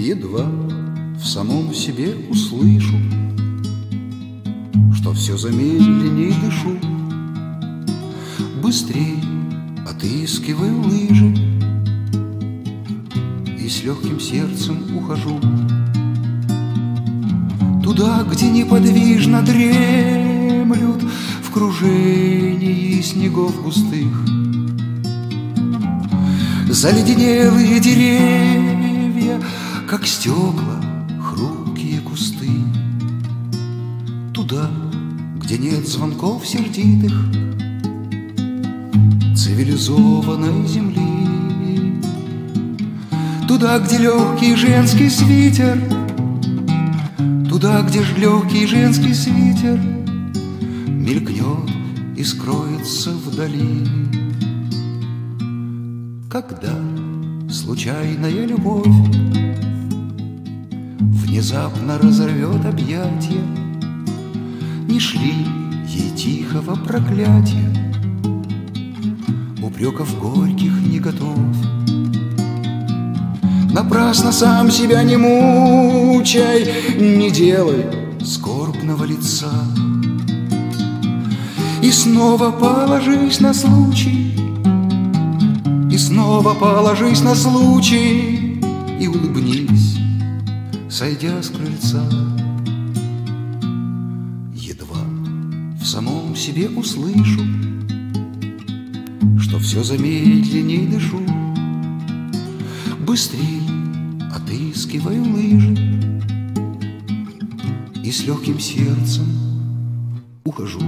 И едва в самом себе услышу, Что все замедленней дышу, Быстрей отыскиваю лыжи И с легким сердцем ухожу. Туда, где неподвижно дремлют В кружении снегов густых. Заледенелые деревья как стекла, хрупкие кусты. Туда, где нет звонков сердитых, цивилизованной земли. Туда, где легкий женский свитер, Туда, где ж легкий женский свитер Мелькнет и скроется вдали. Когда случайная любовь Внезапно разорвет объятия. Не шли ей тихого проклятия. Упреков горьких не готов. Напрасно сам себя не мучай Не делай скорбного лица. И снова положись на случай снова положись на случай. И сойдя с крыльца. Едва в самом себе услышу, Что все замедленней дышу, Быстрей отыскиваю лыжи И с легким сердцем ухожу.